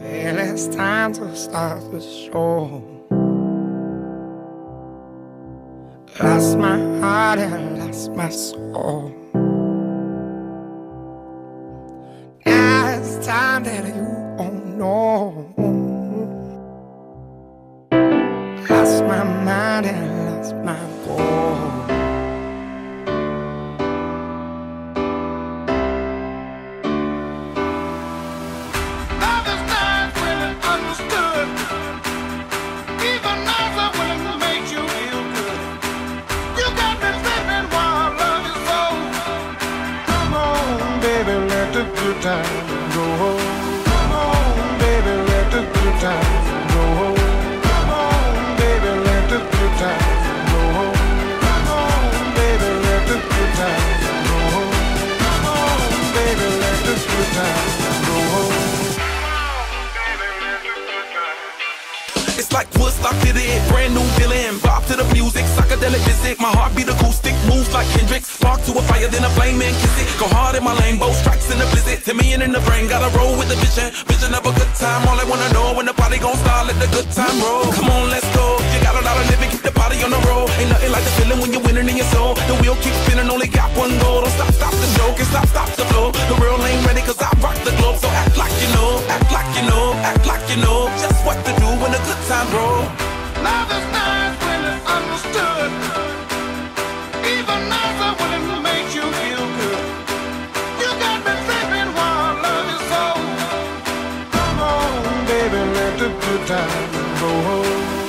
Well, it's time to start the show. Lost my heart and lost my soul. Now it's time that you don't know. Lost my mind and lost my goal. Times go. Come on, baby, let the good times like Woodstock did it, brand new feeling. Bop to the music, psychedelic visit. My heartbeat acoustic, moves like Hendrix. Spark to a fire, then a flame and kiss it. Go hard in my lane, both strikes in the blizzard. Me and in the brain, gotta roll with the vision. Vision of a good time, all I wanna know when the party gon' start, let the good time roll. Come on, let's go. You got a lot of living, keep the party on the road. Ain't nothing like the feeling when you're winning in your soul. The wheel keeps spinning, only got one goal. Don't stop, stop the joke, and stop, stop the flow. The real like you know. Just what to do when the good time roll. Love is nice when it's understood. Even nicer when it makes you feel good. You got me slipping while love you so. Come on, baby, let the good times go.